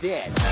dead.